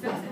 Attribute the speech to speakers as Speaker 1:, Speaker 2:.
Speaker 1: す